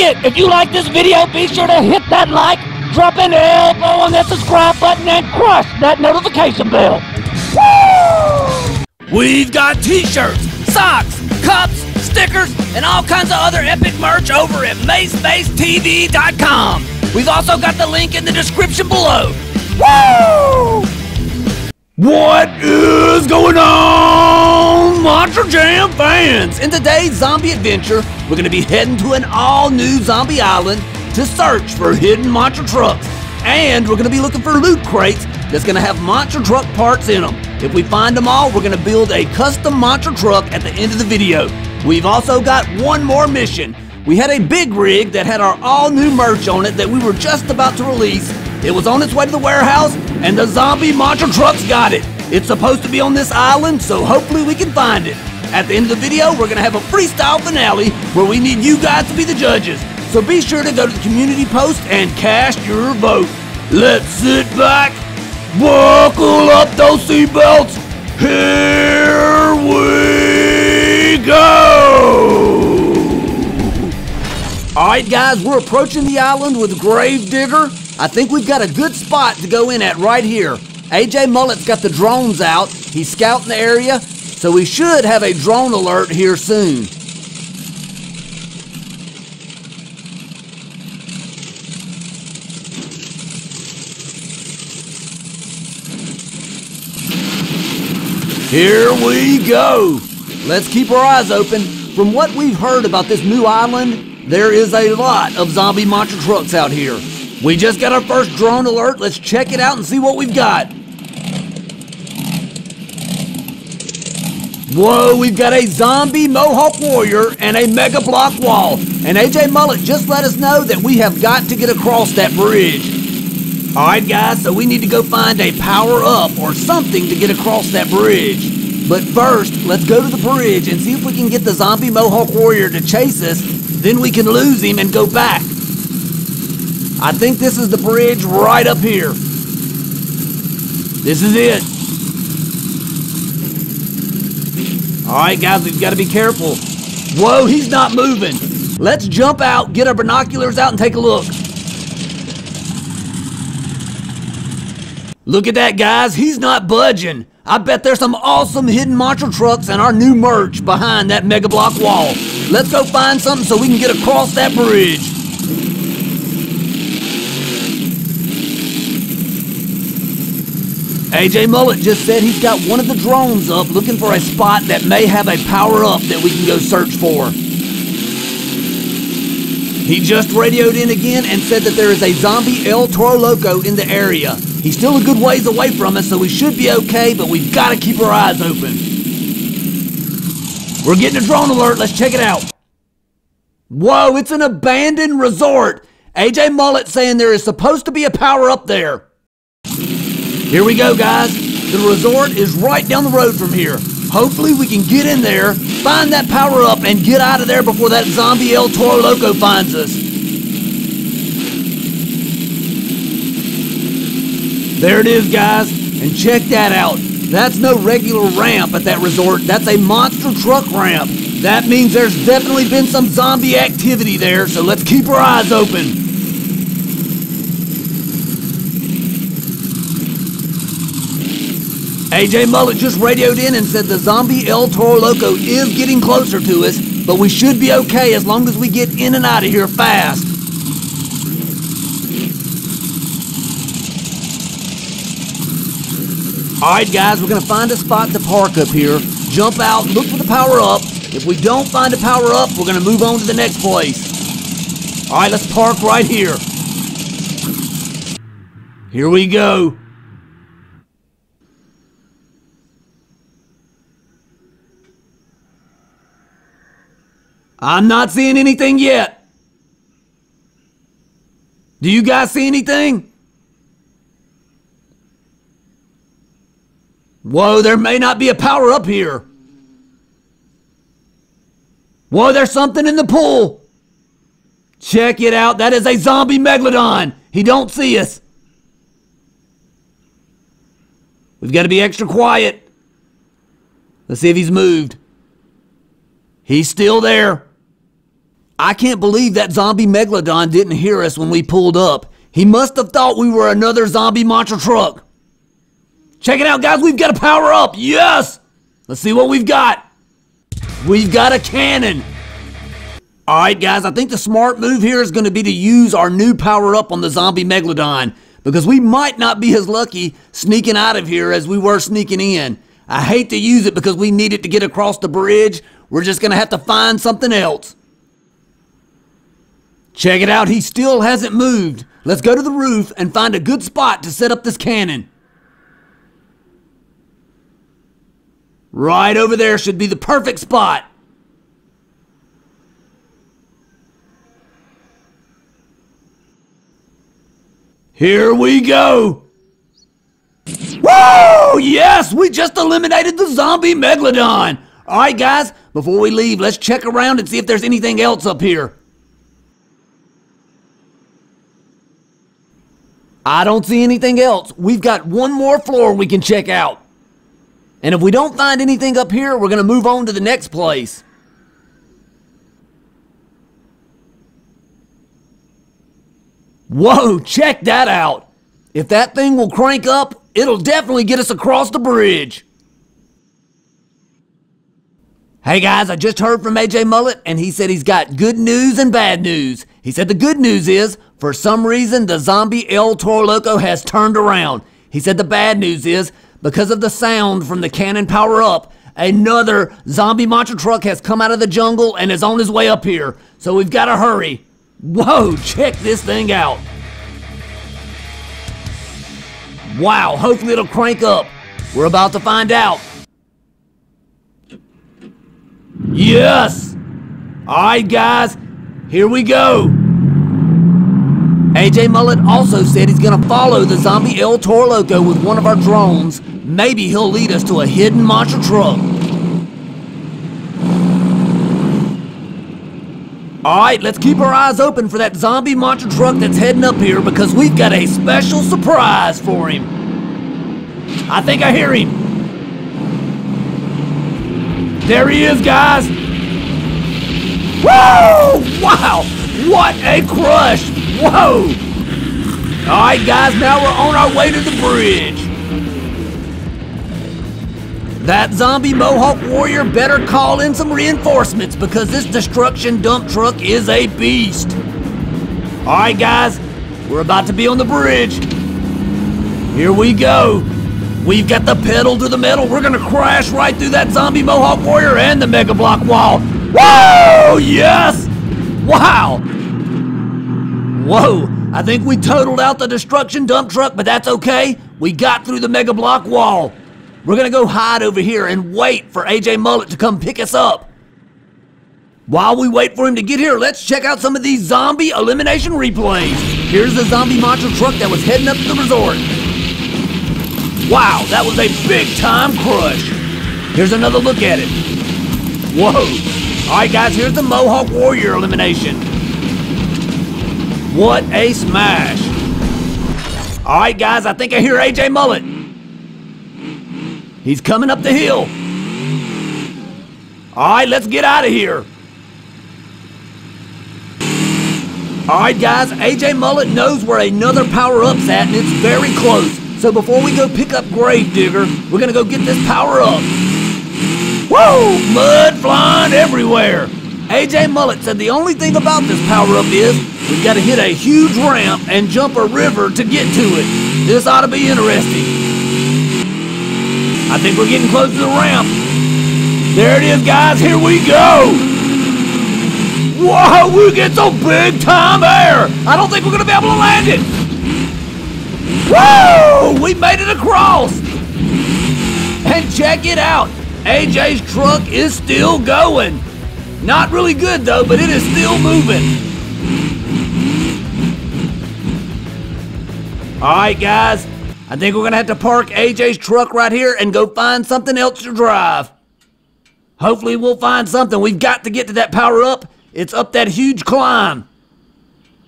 it. If you like this video, be sure to hit that like, drop an elbow on that subscribe button, and crush that notification bell. Woo! We've got t-shirts, socks, cups, stickers, and all kinds of other epic merch over at MaceMaceTV.com. We've also got the link in the description below. Woo! What is going on, Monster Jam fans? In today's zombie adventure, we're going to be heading to an all-new zombie island to search for hidden monster trucks. And we're going to be looking for loot crates that's going to have monster truck parts in them. If we find them all, we're going to build a custom monster truck at the end of the video. We've also got one more mission. We had a big rig that had our all-new merch on it that we were just about to release. It was on its way to the warehouse, and the zombie monster trucks got it. It's supposed to be on this island, so hopefully we can find it. At the end of the video, we're gonna have a freestyle finale where we need you guys to be the judges. So be sure to go to the community post and cast your vote. Let's sit back, buckle up those seatbelts. Here we go! Alright guys, we're approaching the island with Gravedigger. I think we've got a good spot to go in at right here. AJ Mullet's got the drones out. He's scouting the area, so we should have a drone alert here soon. Here we go. Let's keep our eyes open. From what we've heard about this new island, there is a lot of zombie monster trucks out here. We just got our first drone alert. Let's check it out and see what we've got. Whoa, we've got a zombie Mohawk Warrior and a Mega Block Wall. And AJ Mullet just let us know that we have got to get across that bridge. Alright guys, so we need to go find a power up or something to get across that bridge. But first, let's go to the bridge and see if we can get the zombie Mohawk Warrior to chase us. Then we can lose him and go back. I think this is the bridge right up here. This is it. Alright guys, we've got to be careful. Whoa, he's not moving. Let's jump out, get our binoculars out and take a look. Look at that, guys. He's not budging. I bet there's some awesome hidden monster trucks and our new merch behind that mega block wall. Let's go find something so we can get across that bridge. AJ Mullet just said he's got one of the drones up looking for a spot that may have a power up that we can go search for. He just radioed in again and said that there is a zombie El Toro Loco in the area. He's still a good ways away from us, so we should be okay, but we've got to keep our eyes open. We're getting a drone alert. Let's check it out. Whoa, it's an abandoned resort. AJ Mullet saying there is supposed to be a power up there. Here we go, guys. The resort is right down the road from here. Hopefully we can get in there, find that power up, and get out of there before that zombie El Toro Loco finds us. There it is, guys. And check that out. That's no regular ramp at that resort. That's a monster truck ramp. That means there's definitely been some zombie activity there, so let's keep our eyes open. AJ Mullet just radioed in and said the zombie El Toro Loco is getting closer to us, but we should be okay as long as we get in and out of here fast. Alright guys, we're gonna find a spot to park up here, jump out, look for the power up. If we don't find a power up, we're gonna move on to the next place. Alright, let's park right here. Here we go. I'm not seeing anything yet. Do you guys see anything? Whoa, there may not be a power up here. Whoa, there's something in the pool. Check it out. That is a zombie megalodon. He don't see us. We've got to be extra quiet. Let's see if he's moved. He's still there. I can't believe that zombie megalodon didn't hear us when we pulled up. He must have thought we were another zombie monster truck. Check it out, guys. We've got a power up. Yes! Let's see what we've got. We've got a cannon. All right, guys. I think the smart move here is going to be to use our new power up on the zombie megalodon because we might not be as lucky sneaking out of here as we were sneaking in. I hate to use it because we need it to get across the bridge. We're just going to have to find something else. Check it out, he still hasn't moved. Let's go to the roof and find a good spot to set up this cannon. Right over there should be the perfect spot. Here we go. Whoa! Yes, we just eliminated the zombie megalodon. All right, guys, before we leave, let's check around and see if there's anything else up here. I don't see anything else. We've got one more floor we can check out. And if we don't find anything up here, we're going to move on to the next place. Whoa, check that out. If that thing will crank up, it'll definitely get us across the bridge. Hey guys, I just heard from AJ Mullet and he said he's got good news and bad news. He said the good news is, for some reason, the zombie El Toro Loco has turned around. He said the bad news is, because of the sound from the cannon power up, another zombie monster truck has come out of the jungle and is on his way up here. So we've got to hurry. Whoa, check this thing out. Wow, hopefully it'll crank up. We're about to find out. Yes! Alright, guys, here we go. AJ Mullet also said he's gonna follow the zombie El Toro Loco with one of our drones. Maybe he'll lead us to a hidden monster truck. Alright, let's keep our eyes open for that zombie monster truck that's heading up here because we've got a special surprise for him. I think I hear him. There he is, guys. Whoa! Wow! What a crush! Whoa! Alright, guys, now we're on our way to the bridge. That zombie Mohawk warrior better call in some reinforcements because this destruction dump truck is a beast. Alright, guys, we're about to be on the bridge. Here we go. We've got the pedal to the metal. We're gonna crash right through that zombie Mohawk warrior and the Mega Block wall. Whoa! Yes! Wow! Whoa! I think we totaled out the destruction dump truck, but that's okay. We got through the Mega Block wall. We're gonna go hide over here and wait for AJ Mullet to come pick us up. While we wait for him to get here, let's check out some of these zombie elimination replays. Here's the zombie monster truck that was heading up to the resort. Wow, that was a big time crush. Here's another look at it. Whoa. All right, guys, here's the Mohawk Warrior elimination. What a smash. All right, guys, I think I hear AJ Mullet. He's coming up the hill. All right, let's get out of here. All right, guys, AJ Mullet knows where another power-up's at, and it's very close. So before we go pick up Gravedigger, we're gonna go get this power up. Whoa! Mud flying everywhere. AJ Mullet said the only thing about this power up is we've got to hit a huge ramp and jump a river to get to it. This ought to be interesting. I think we're getting close to the ramp. There it is, guys. Here we go. Whoa, we get some big time air. I don't think we're going to be able to land it. Woo! We made it across! And check it out! AJ's truck is still going. Not really good though, but it is still moving. Alright guys, I think we're gonna have to park AJ's truck right here and go find something else to drive. Hopefully we'll find something. We've got to get to that power up. It's up that huge climb.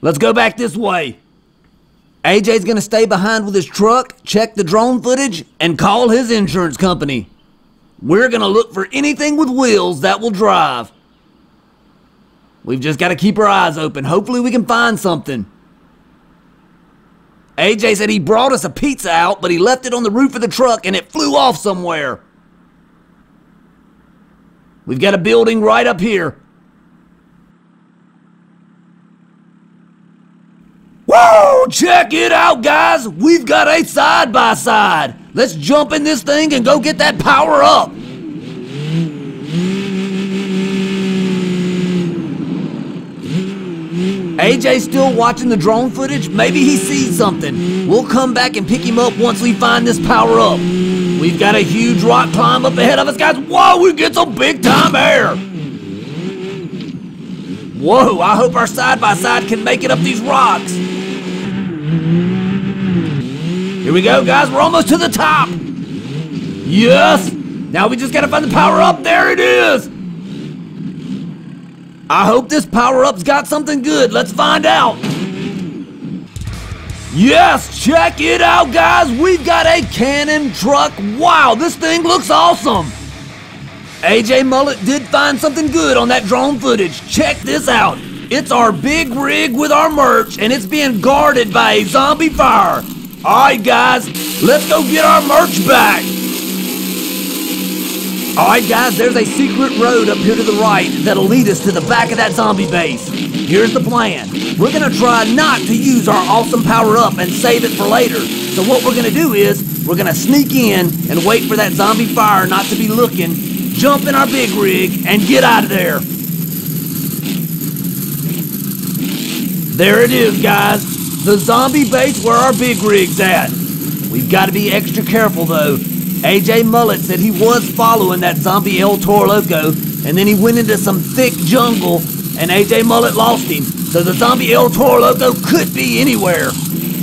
Let's go back this way. AJ's gonna stay behind with his truck, check the drone footage, and call his insurance company. We're gonna look for anything with wheels that will drive. We've just got to keep our eyes open. Hopefully, we can find something. AJ said he brought us a pizza out, but he left it on the roof of the truck and it flew off somewhere. We've got a building right up here. Whoa! Check it out, guys! We've got a side by side. Let's jump in this thing and go get that power up. AJ's still watching the drone footage. Maybe he sees something. We'll come back and pick him up once we find this power up. We've got a huge rock climb up ahead of us, guys. Whoa, we get some big time air. Whoa, I hope our side by side can make it up these rocks. Here we go, guys. We're almost to the top. Yes. Now we just gotta find the power up. There it is. I hope this power up's got something good. Let's find out. Yes, check it out, guys. We've got a cannon truck. Wow, this thing looks awesome. AJ Mullet did find something good on that drone footage. Check this out. It's our big rig with our merch, and it's being guarded by a zombie fire. All right, guys, let's go get our merch back. Alright guys, there's a secret road up here to the right that'll lead us to the back of that zombie base. Here's the plan. We're gonna try not to use our awesome power up and save it for later. So what we're gonna do is, we're gonna sneak in and wait for that zombie fire not to be looking, jump in our big rig, and get out of there. There it is, guys. The zombie base where our big rig's at. We've got to be extra careful though. AJ Mullet said he was following that zombie El Toro Loco, and then he went into some thick jungle, and AJ Mullet lost him. So the zombie El Toro Loco could be anywhere.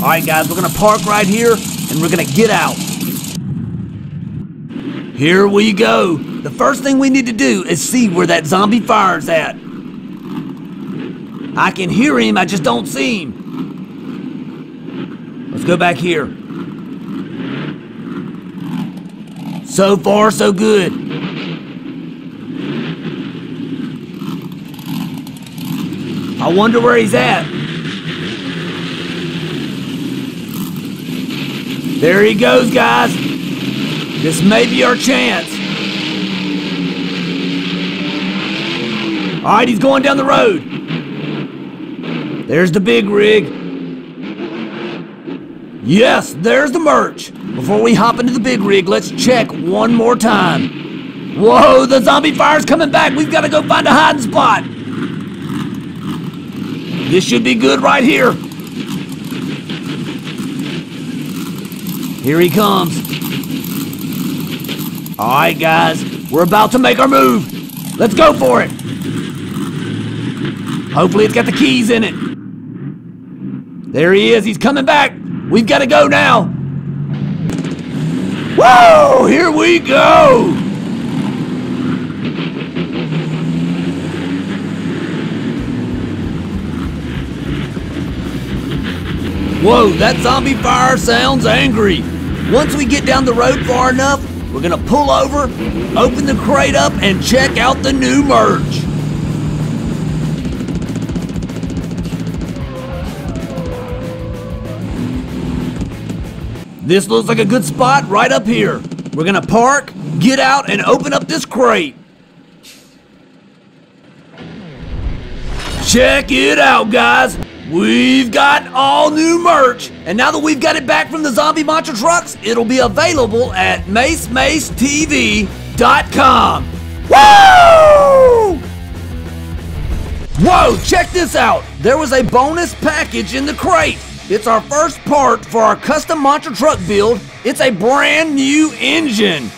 All right, guys, we're gonna park right here, and we're gonna get out. Here we go. The first thing we need to do is see where that zombie fire's at. I can hear him, I just don't see him. Go back here. So far, so good. I wonder where he's at. There he goes, guys. This may be our chance. All right, he's going down the road. There's the big rig. Yes, there's the merch. Before we hop into the big rig, let's check one more time. Whoa, the zombie fire's coming back. We've got to go find a hiding spot. This should be good right here. Here he comes. All right, guys, we're about to make our move. Let's go for it. Hopefully it's got the keys in it. There he is. He's coming back. We've got to go now. Whoa! Here we go! Whoa, that zombie fire sounds angry. Once we get down the road far enough, we're gonna pull over, open the crate up, and check out the new merch. This looks like a good spot right up here. We're gonna park, get out, and open up this crate. Check it out, guys. We've got all new merch. And now that we've got it back from the zombie monster trucks, it'll be available at macemacetv.com. Woo! Whoa, check this out. There was a bonus package in the crate. It's our first part for our custom monster truck build. It's a brand new engine.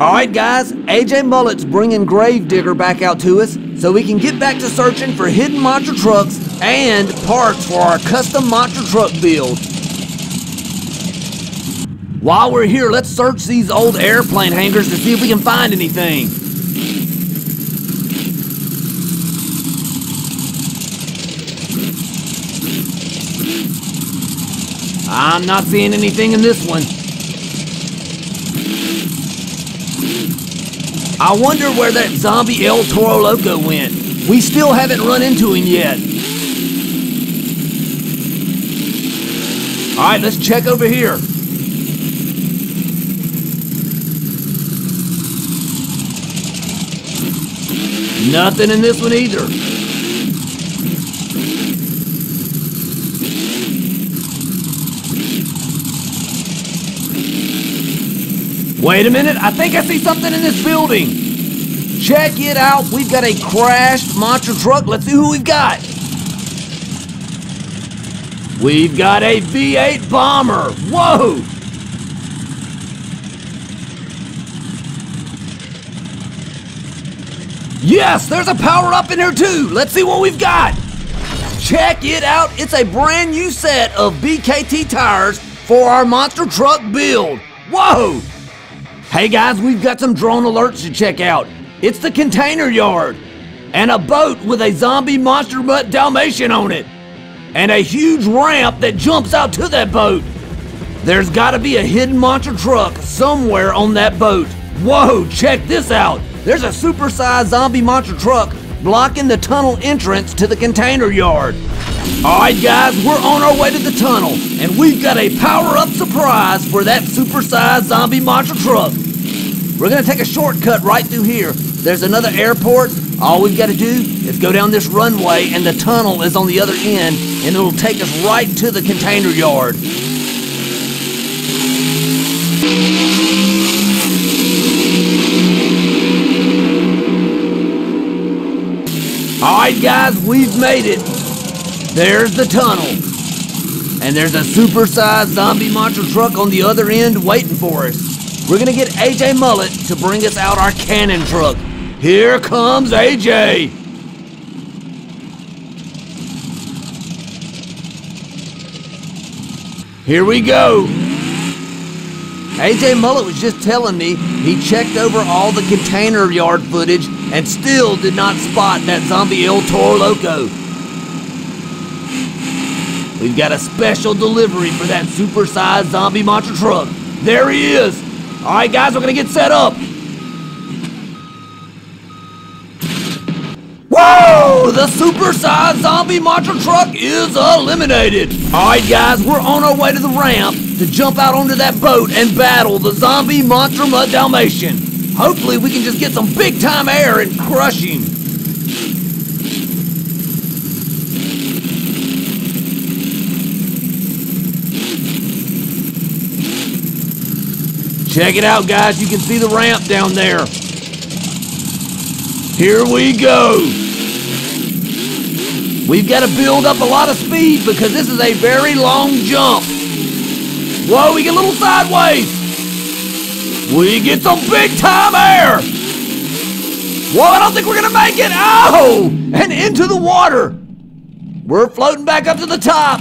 All right, guys, AJ Mullet's bringing Gravedigger back out to us so we can get back to searching for hidden monster trucks and parts for our custom monster truck build. While we're here, let's search these old airplane hangars to see if we can find anything. I'm not seeing anything in this one. I wonder where that zombie El Toro Loco went. We still haven't run into him yet. All right, let's check over here. Nothing in this one either. Wait a minute, I think I see something in this building. Check it out, we've got a crashed monster truck. Let's see who we've got. We've got a V8 bomber. Whoa! Yes, there's a power up in here too. Let's see what we've got. Check it out. It's a brand new set of BKT tires for our monster truck build. Whoa! Hey guys, we've got some drone alerts to check out. It's the container yard, and a boat with a zombie monster mutt Dalmatian on it, and a huge ramp that jumps out to that boat. There's gotta be a hidden monster truck somewhere on that boat. Whoa, check this out. There's a supersized zombie monster truck blocking the tunnel entrance to the container yard. Alright guys, we're on our way to the tunnel, and we've got a power-up surprise for that supersized zombie monster truck. We're gonna take a shortcut right through here. There's another airport. All we've got to do is go down this runway, and the tunnel is on the other end, and it'll take us right to the container yard. Alright guys, we've made it. There's the tunnel. And there's a supersized zombie monster truck on the other end waiting for us. We're gonna get AJ Mullet to bring us out our cannon truck. Here comes AJ! Here we go! AJ Mullet was just telling me he checked over all the container yard footage and still did not spot that zombie El Toro Loco. We've got a special delivery for that supersized zombie monster truck. There he is. All right, guys, we're gonna get set up. Whoa! The supersized zombie monster truck is eliminated. All right, guys, we're on our way to the ramp to jump out onto that boat and battle the zombie monster mutt Dalmatian. Hopefully, we can just get some big time air and crush him. Check it out, guys. You can see the ramp down there. Here we go. We've got to build up a lot of speed because this is a very long jump. Whoa, we get a little sideways. We get some big time air. Whoa, I don't think we're going to make it. Oh, and into the water. We're floating back up to the top.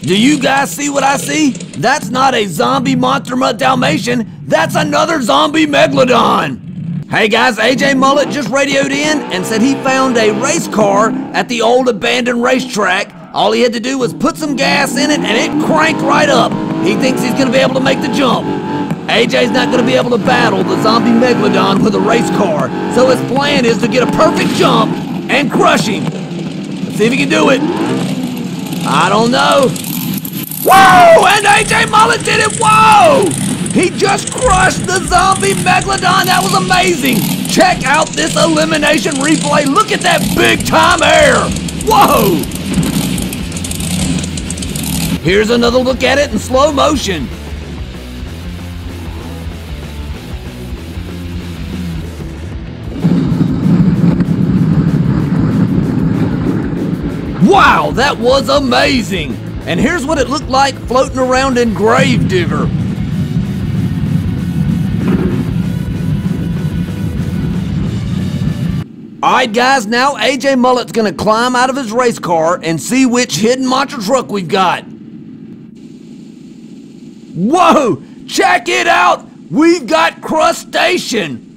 Do you guys see what I see? That's not a zombie monster Dalmatian. That's another zombie megalodon. Hey guys, AJ Mullet just radioed in and said he found a race car at the old abandoned racetrack. All he had to do was put some gas in it and it cranked right up. He thinks he's gonna be able to make the jump. AJ's not gonna be able to battle the zombie megalodon with a race car, so his plan is to get a perfect jump and crush him. Let's see if he can do it. I don't know. Whoa! And AJ Mullet did it! Whoa! He just crushed the zombie megalodon. That was amazing. Check out this elimination replay. Look at that big time air. Whoa! Here's another look at it in slow motion. Wow, that was amazing! And here's what it looked like floating around in Gravedigger. Alright guys, now AJ Mullet's gonna climb out of his race car and see which hidden monster truck we've got. Whoa! Check it out! We've got Crushstation!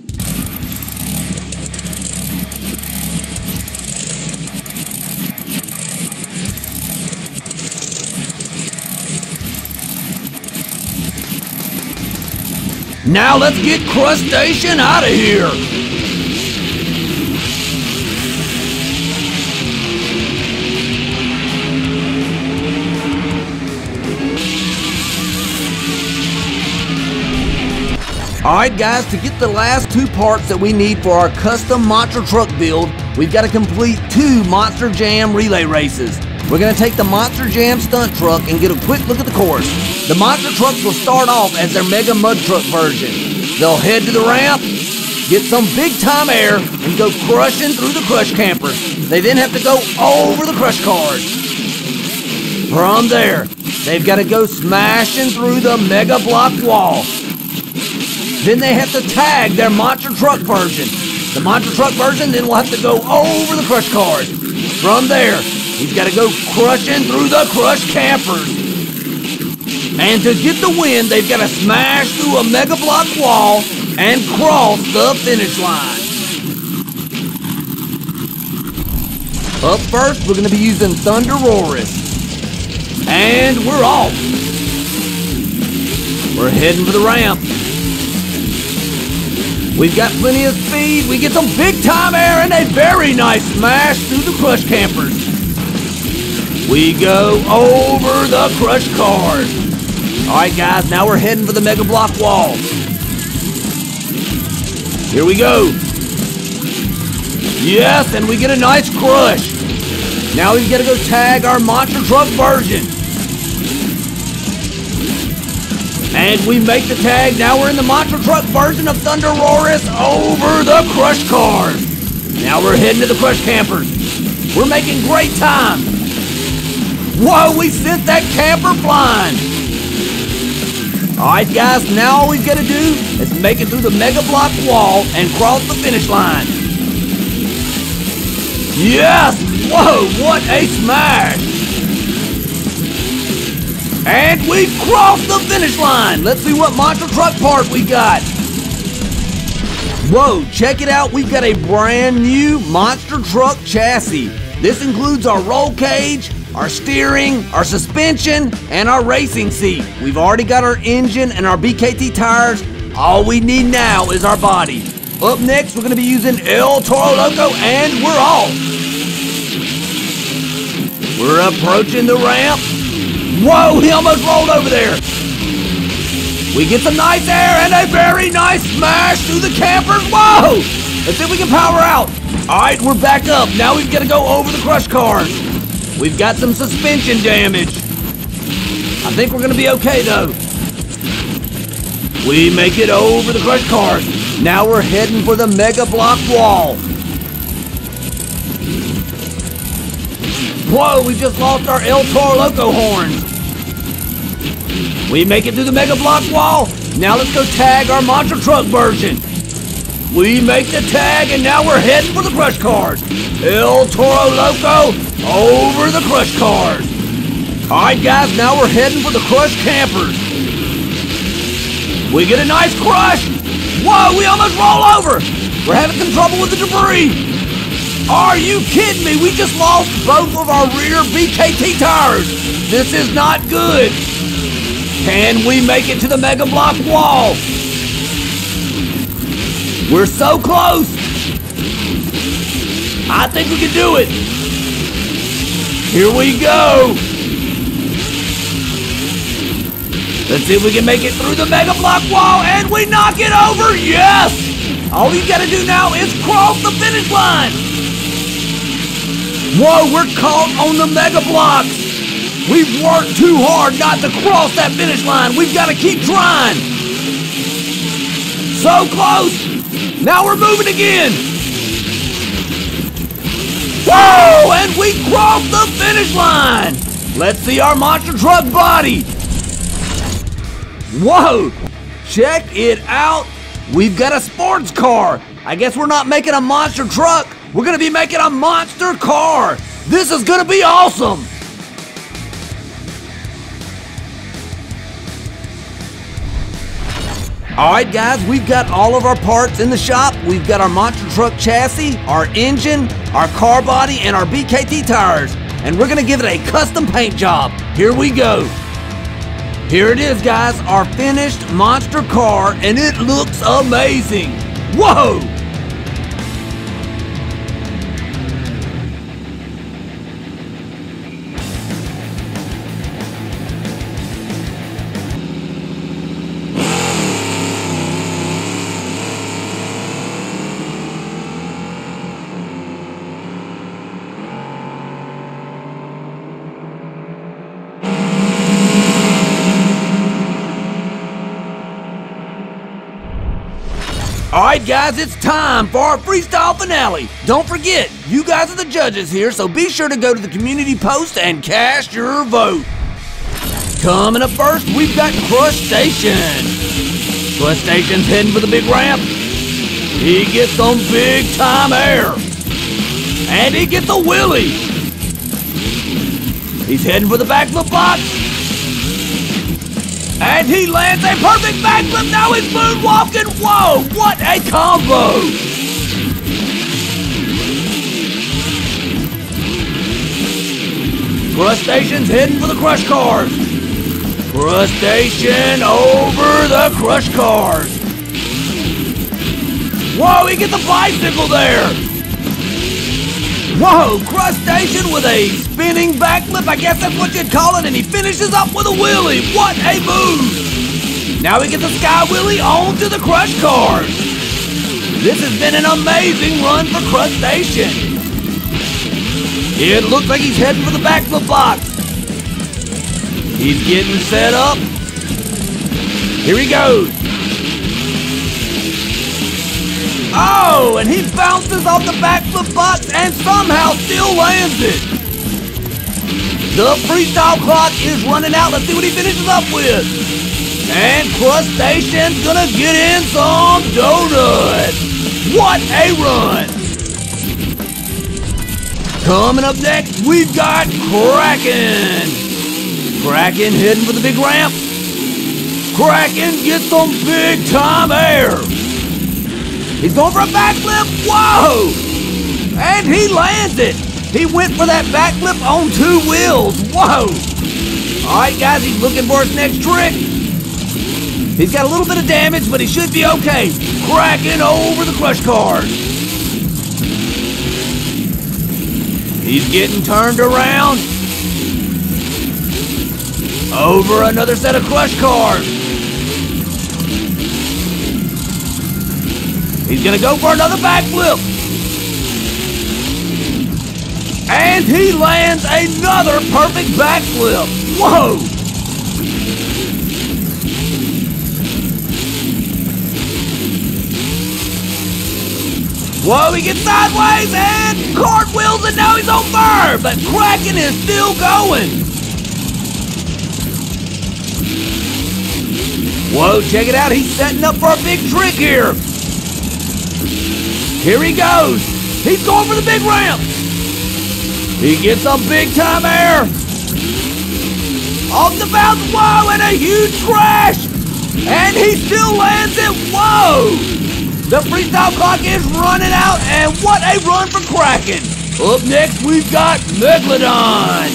Now let's get Crushstation out of here! Alright guys, to get the last two parts that we need for our custom monster truck build, we've got to complete two Monster Jam relay races. We're going to take the Monster Jam stunt truck and get a quick look at the course. The monster trucks will start off as their Mega Mud Truck version. They'll head to the ramp, get some big time air, and go crushing through the crush campers. They then have to go over the crush cars. From there, they've got to go smashing through the Mega Block wall. Then they have to tag their monster truck version. The monster truck version then will have to go over the crush cars. From there, he's got to go crushing through the crush campers. And to get the win, they've got to smash through a mega block wall and cross the finish line. Up first, we're going to be using Thunder ThunderROARus. And we're off. We're heading for the ramp. We've got plenty of speed. We get some big time air and a very nice smash through the crush campers. We go over the crush cars. All right, guys, now we're heading for the Mega Block wall. Here we go. Yes, and we get a nice crush. Now we've got to go tag our monster truck version. And we make the tag. Now we're in the monster truck version of ThunderROARus over the crush cars. Now we're heading to the crush campers. We're making great time. Whoa, we sent that camper flying. Alright guys, now all we've got to do is make it through the Mega Block wall and cross the finish line. Yes! Whoa, what a smash! And we've crossed the finish line! Let's see what monster truck part we got. Whoa, check it out. We've got a brand new monster truck chassis. This includes our roll cage, our steering, our suspension, and our racing seat. We've already got our engine and our BKT tires. All we need now is our body. Up next, we're to be using El Toro Loco, and we're off. We're approaching the ramp. Whoa, he almost rolled over there. We get some nice air and a very nice smash through the campers. Whoa! Let's see if we can power out. All right, we're back up. Now we've got to go over the crush cars. We've got some suspension damage. I think we're to be okay, though. We make it over the crush cars. Now we're heading for the Mega Block wall. Whoa, we just lost our El Toro Loco horn. We make it through the Mega Block wall. Now let's go tag our monster truck version. We make the tag and now we're heading for the crush cars. El Toro Loco over the crush cars. All right, guys, now we're heading for the crush campers. We get a nice crush. Whoa, we almost roll over. We're having some trouble with the debris. Are you kidding me? We just lost both of our rear BKT tires. This is not good. Can we make it to the Mega Block wall? We're so close. I think we can do it. Here we go. Let's see if we can make it through the Mega Block wall and we knock it over. Yes. All you gotta do now is cross the finish line. Whoa, we're caught on the Mega Blocks. We've worked too hard not to cross that finish line. We've got to keep trying. So close. Now we're moving again. Whoa! And we crossed the finish line. Let's see our monster truck body. Whoa! Check it out. We've got a sports car. I guess we're not making a monster truck. We're gonna be making a monster car. This is gonna be awesome. Alright guys, we've got all of our parts in the shop. We've got our monster truck chassis, our engine, our car body, and our BKT tires. And we're gonna give it a custom paint job. Here we go. Here it is guys, our finished monster car, and it looks amazing. Whoa! Guys, it's time for our freestyle finale. Don't forget, you guys are the judges here, so be sure to go to the community post and cast your vote. Coming up first, we've got Crushstation. Crushstation's heading for the big ramp. He gets some big time air. And he gets a wheelie. He's heading for the backflip box. And he lands a perfect backflip. Now he's moonwalking. Whoa, what a combo. Crushstation's heading for the crush cars. Crushstation over the crush cars. Whoa, he gets a bicycle there. Whoa, Crushstation with a spinning backflip, I guess that's what you'd call it, and he finishes up with a wheelie. What a move! Now he gets a sky wheelie on to the crush cars. This has been an amazing run for Crushstation. It looks like he's heading for the backflip box. He's getting set up. Here he goes. Oh, and he bounces off the backflip box and somehow still lands it. The freestyle clock is running out. Let's see what he finishes up with. And Crushstation's gonna get in some donuts. What a run! Coming up next, we've got Kraken. Kraken heading for the big ramp. Kraken gets some big time air. He's going for a backflip. Whoa! And he lands it. He went for that backflip on two wheels. Whoa! All right, guys, he's looking for his next trick. He's got a little bit of damage, but he should be okay. Kraken over the crush cars. He's getting turned around. Over another set of crush cars. He's gonna go for another backflip. And he lands another perfect backflip. Whoa! Whoa, he gets sideways and cartwheels and now he's on fire, but Kraken is still going. Whoa, check it out, he's setting up for a big trick here. Here he goes. He's going for the big ramp. He gets some big time air. Off the bounce, whoa, and a huge crash. And he still lands it, whoa. The freestyle clock is running out, and what a run for Kraken! Up next, we've got Megalodon.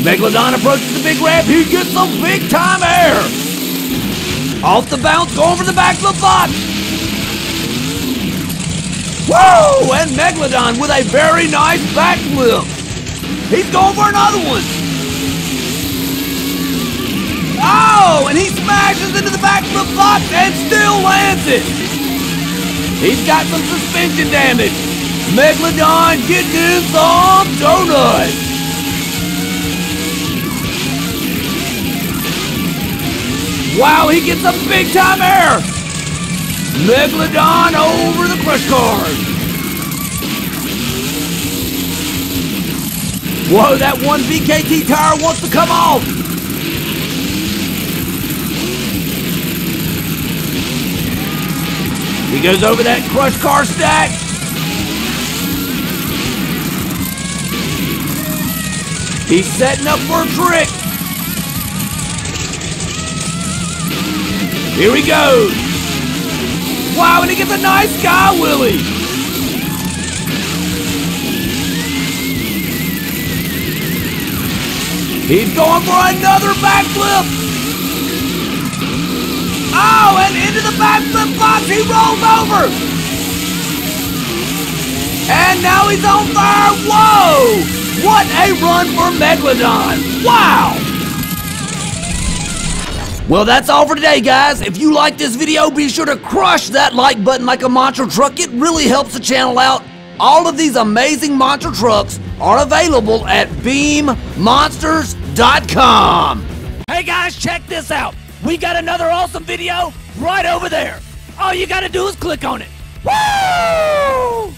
Megalodon approaches the big ramp. He gets some big time air. Off the bounce, going for the backflip box. Whoa! And Megalodon with a very nice backflip. He's going for another one. Oh, and he smashes into the backflip box and still lands it. He's got some suspension damage. Megalodon getting in some donuts. Wow, he gets a big time air. Megalodon over the crush cars. Whoa, that one BKT tire wants to come off. He goes over that crush car stack. He's setting up for a trick. Here he goes. Wow, and he gets a nice sky wheelie. He's going for another backflip. Oh, and into the backflip box, he rolls over. And now he's on fire. Whoa! What a run for Megalodon. Wow! Well, that's all for today, guys. If you like this video, be sure to crush that like button like a monster truck. It really helps the channel out. All of these amazing monster trucks are available at beammonsters.com. Hey guys, check this out. we got another awesome video right over there. All you gotta do is click on it. Woo!